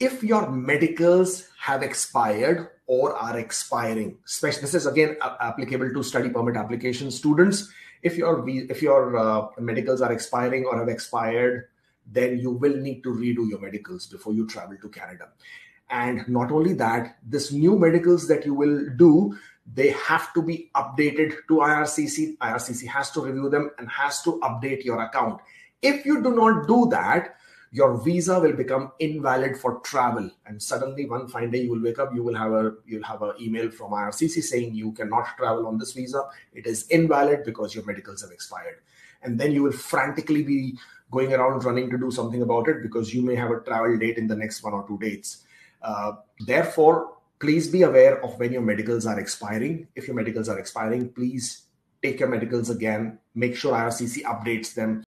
if your medicals have expired or are expiring, especially this is again applicable to study permit application students. If your if your uh, medicals are expiring or have expired, then you will need to redo your medicals before you travel to Canada. And not only that, this new medicals that you will do, they have to be updated to IRCC. IRCC has to review them and has to update your account. If you do not do that, your visa will become invalid for travel. And suddenly one fine day you will wake up you will have a you'll have an email from ircc saying you cannot travel on this visa. It is invalid because your medicals have expired. And then you will frantically be going around running to do something about it because you may have a travel date in the next one or two dates. Uh, therefore please be aware of when your medicals are expiring. If your medicals are expiring please take your medicals again. Make sure ircc updates them